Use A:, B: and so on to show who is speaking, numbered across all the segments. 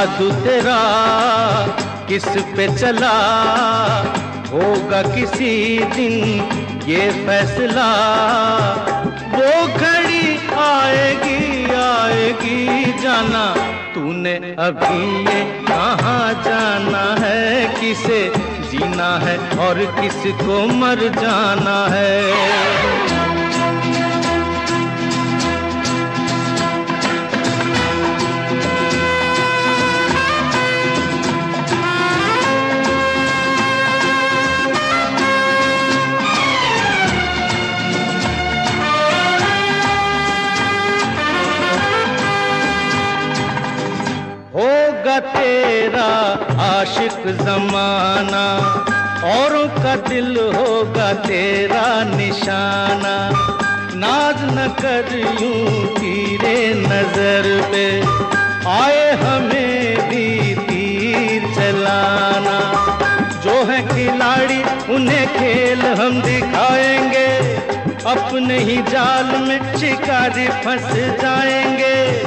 A: जादू तेरा किस पे चला? होगा किसी दिन ये फैसला। वो घड़ी आएगी आएगी जाना। तूने अभी ये कहाँ जाना है? किसे जीना है और किसको मर जाना है? तेरा आशिक जमाना, औरों का दिल होगा तेरा निशाना। नाज न कर यूँ तीरे नज़र पे, आए हमें भी तीर चलाना। जो है खिलाड़ी, उन्हें खेल हम दिखाएँगे। अपने ही जाल में शिकारी फंस जाएँगे।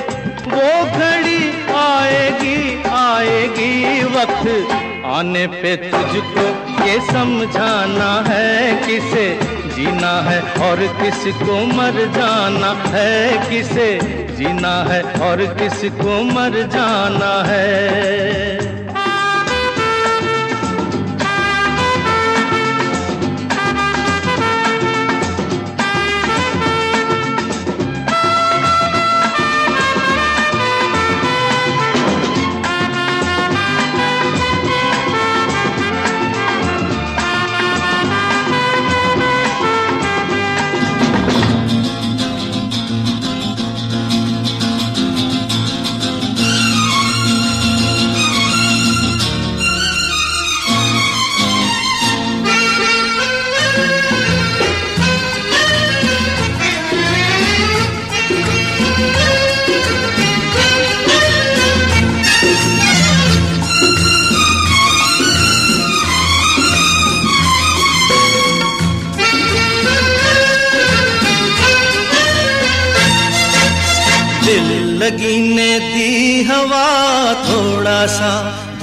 A: वो घड़ी आएगी आएगी वक्त। आने पे तुझको ये समझाना है किसे? जीना है और किसको मर जाना है किसे? जीना है और किसको मर जाना है।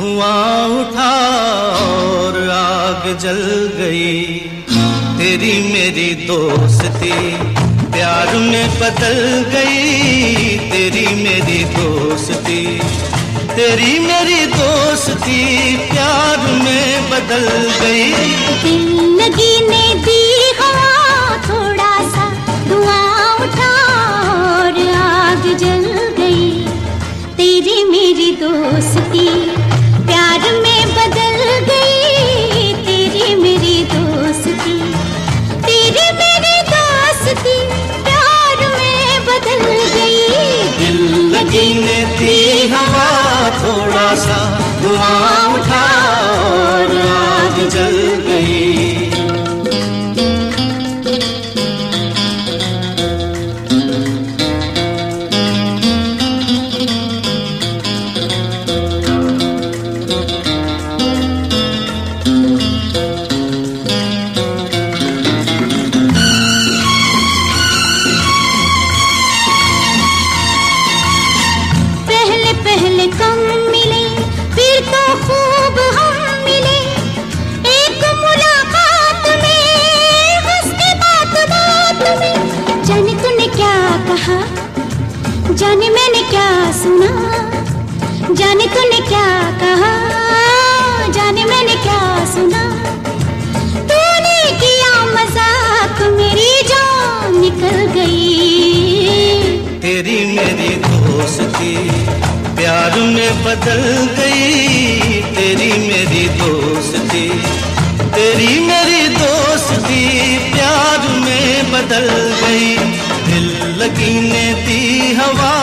A: धुआँ उठा और आग जल गई। तेरी मेरी दोस्ती प्यार में बदल गई। तेरी मेरी दोस्ती, तेरी मेरी दोस्ती प्यार में बदल गई।
B: लगी ने दी हवा थोड़ा सा धुआँ उठा और आग जल गई। तेरी मेरी दोस्ती
A: लगी ने दी हवा थोड़ा सा। तेरी मेरी दोस्ती, प्यार में बदल गई। तेरी मेरी दोस्ती, तेरी मेरी दोस्ती, प्यार में बदल गई। दिल लगी ने दी हवा,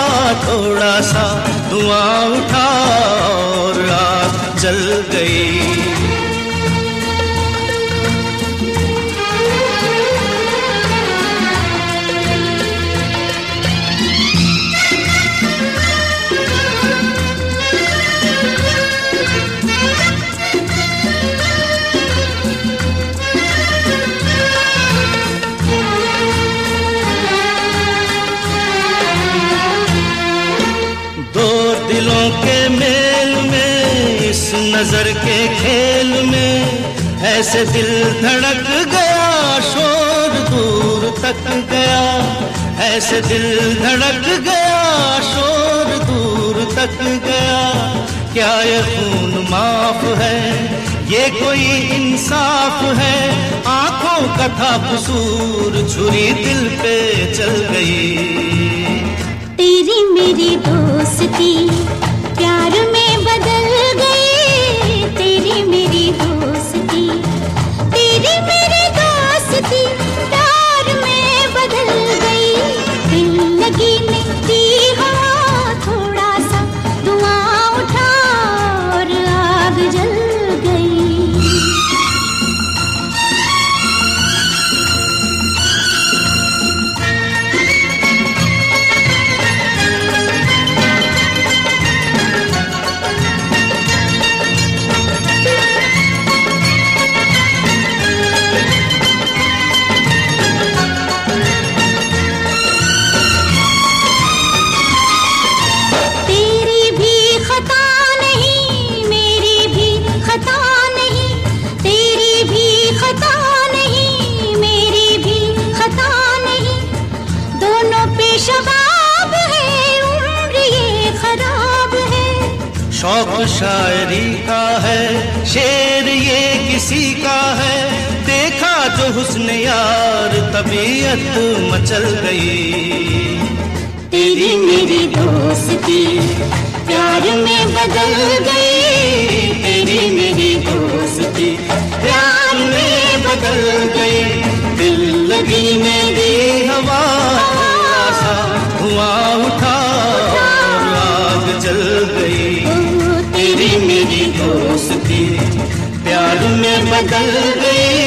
A: थोड़ा सा धुआँ उठा और आग जल गई। दिलों के मेल में, इस नज़र के खेल में, ऐसे दिल धड़क गया, शोर दूर तक गया। ऐसे दिल धड़क गया, शोर दूर तक गया। क्या ये खून माफ़ है? ये कोई इंसाफ है? आँखों का था कसूर, छुरी दिल पे चल गई।
B: मेरी दोस्ती प्यार
A: जो हुस्न यार तबीयत मचल गई।
B: तेरी मेरी दोस्ती प्यार में बदल गई।
A: तेरी मेरी दोस्ती प्यार में बदल गई। दिल लगी मेरी। हवा सा धुआँ उठा आग जल गई। तेरी मेरी दोस्ती प्यार में बदल गई।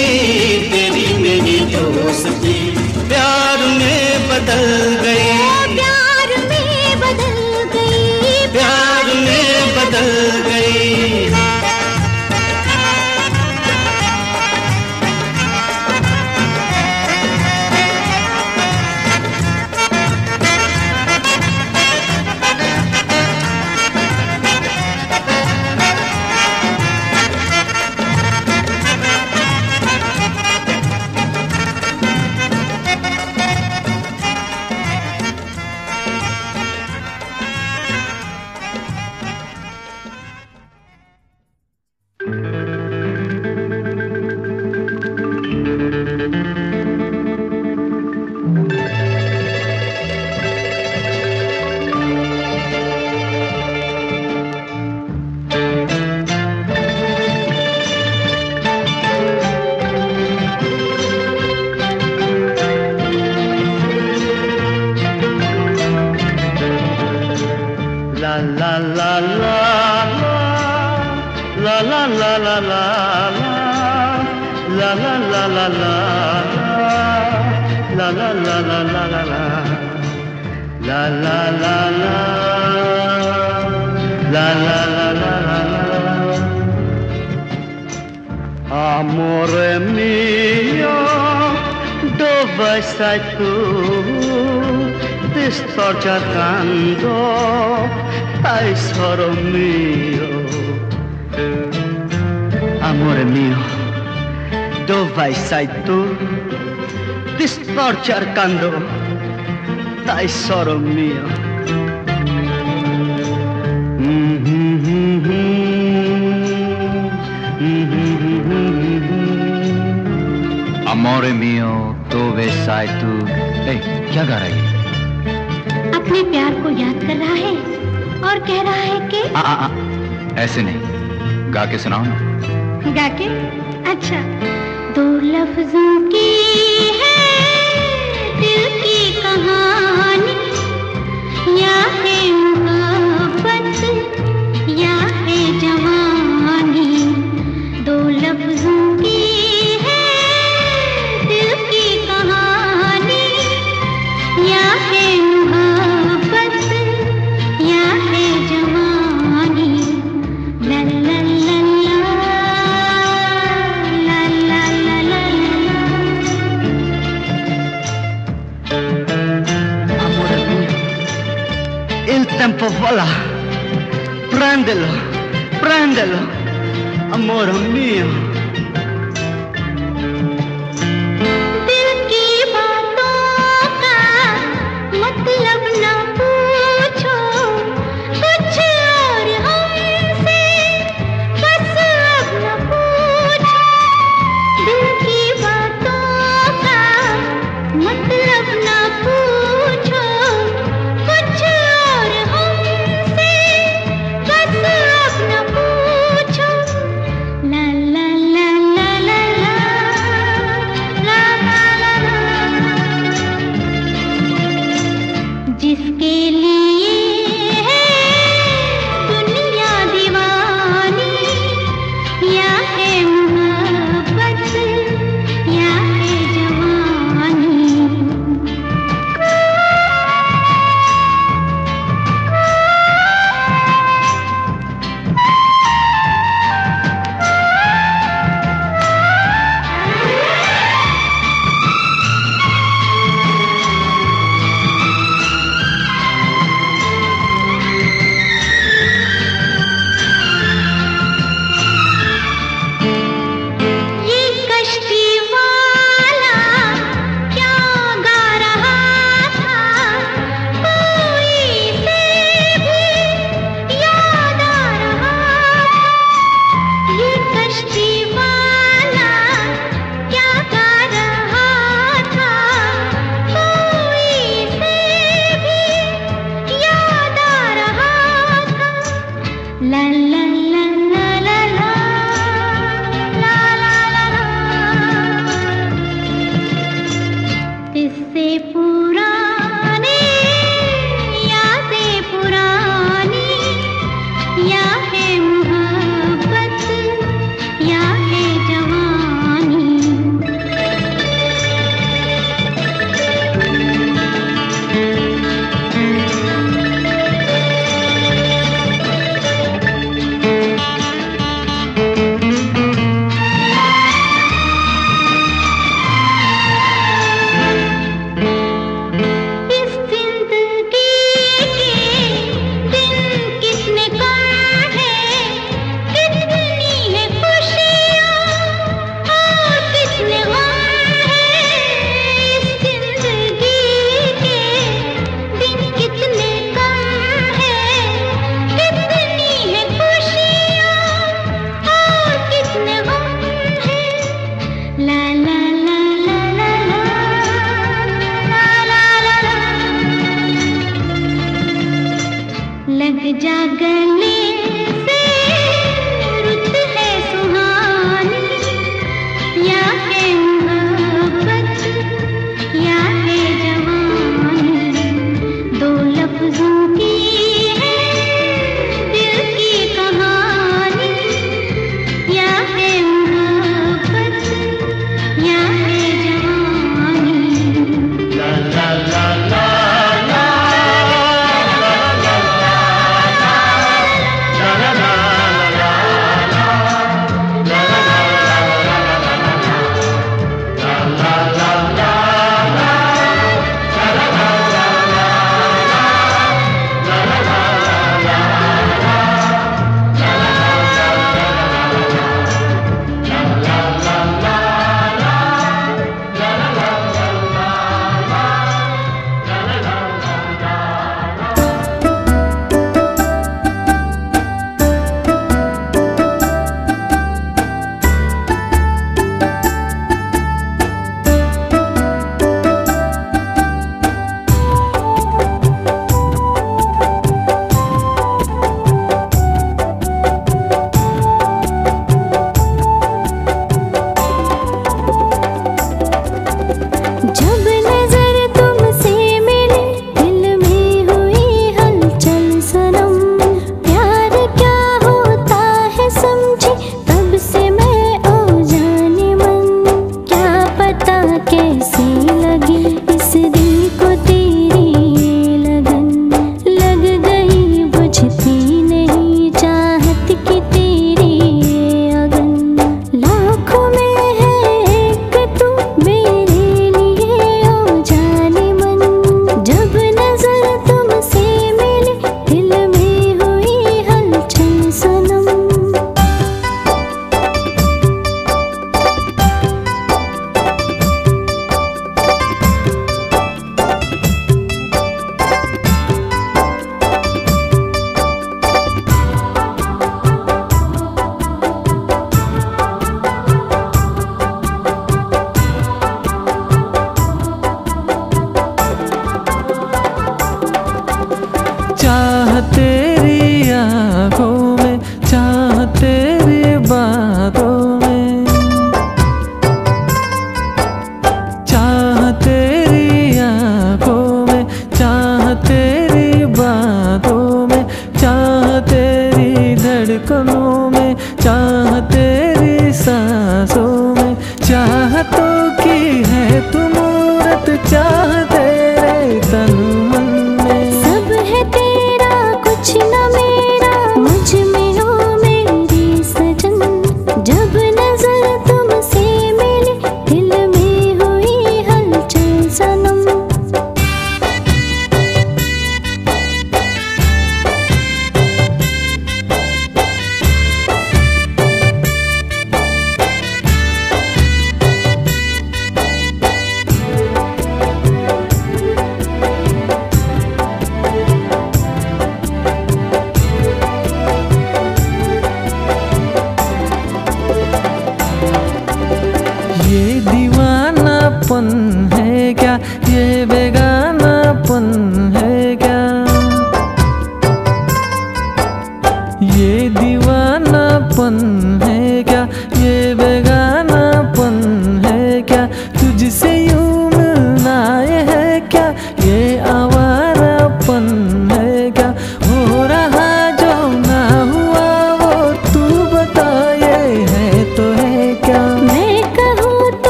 A: Amore mio, dove stai tu? Ti sto cercando, tesoro mio. Amore mio, dove sei tu? Ti sto cercando, tesoro mio.
C: अमोरे मियो dove sai tu ए, क्या गा रही है
B: अपने प्यार को याद कर रहा है और कह रहा है कि
C: आ, आ, आ, ऐसे नहीं। गा के सुनाओ ना।
B: गा के? अच्छा। दो लफ्जों की है दिल की कहानी या है
A: tempo vola. Prendelo, prendelo,
B: amor mío.
D: लिए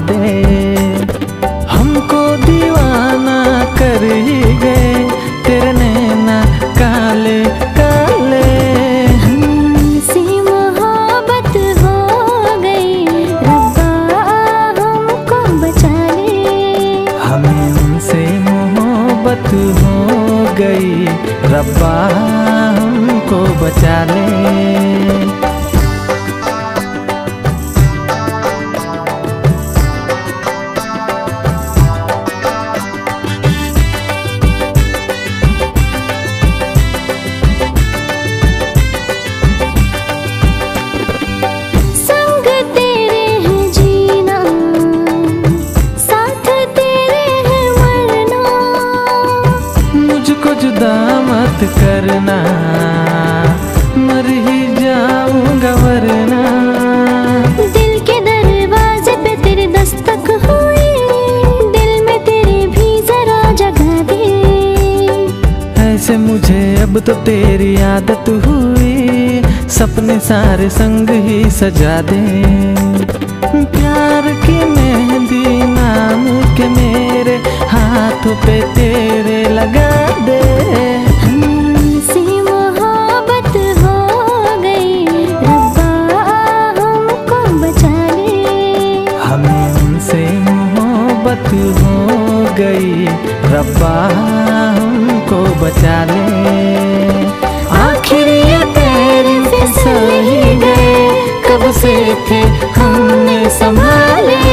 D: दे हमको दीवाना कर ही गए तेरे नैना काले काले।
B: हमसे मोहब्बत हो गई रब्बा हमको बचा ले।
D: हमें उनसे मोहब्बत हो गई रब्बा हमको बचा ले। मत करना मर ही जाऊँगा वरना।
B: दिल के दरवाजे पे तेरे दस्तक हुई दिल में तेरे भी जरा जगह दे।
D: ऐसे मुझे अब तो तेरी आदत हुई सपने सारे संग ही सजा दे। प्यार की मेहंदी नाम के मेरे हाथों पे तेरे लगा दे।
B: रब्बा हमको बचा ले।
D: आखिर ये तेरे फिसल ही गए कब से थे हमने संभाले।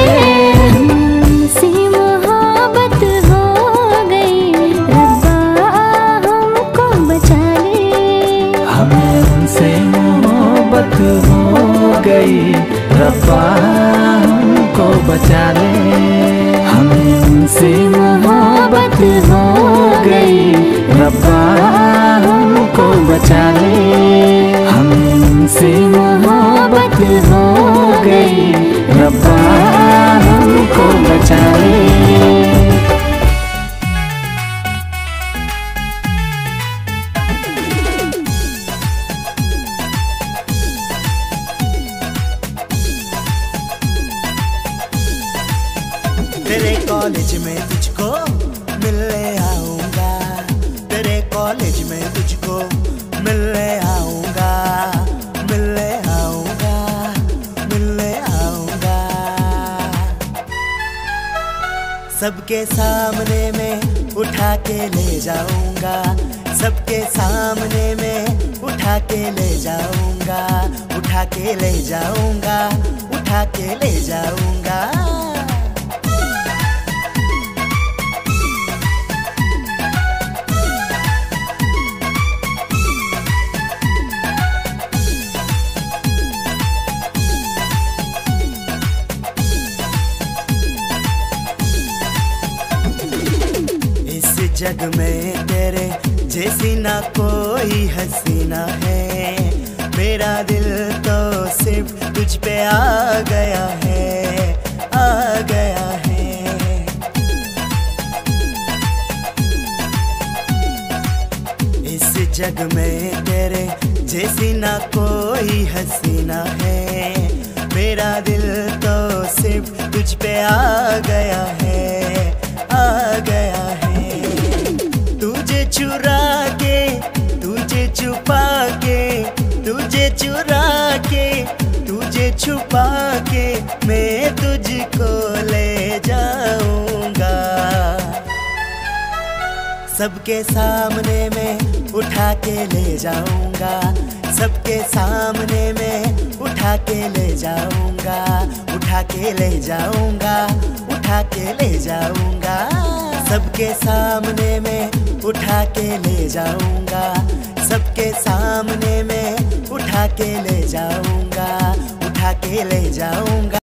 B: हो गई रब्बा हमको बचा ले।
D: हमें उनसे मोहब्बत हमें हो गई, रब्बा हमको बचा ले। हमसे मोहब्बत हो गई, रब्बा हमको बचा ले।
E: के ले जाऊँगा। सबके सामने में उठा के ले जाऊँगा। उठा के ले जाऊँगा। उठा के ले जाऊँगा। जग में तेरे जैसी ना कोई हसीना है। मेरा दिल तो सिर्फ़ तुझ पे आ गया है, आ गया है। इस जग में तेरे जैसी ना कोई हसीना है। मेरा दिल तो सिर्फ़ तुझ पे आ गया है। सबके सामने में उठा के ले जाऊँगा। सबके सामने में उठा के ले जाऊँगा। उठा के ले जाऊँगा। उठा के ले जाऊँगा। सबके सामने में उठा के ले जाऊँगा। सबके सामने में उठा के ले जाऊँगा। उठा के ले जाऊँगा।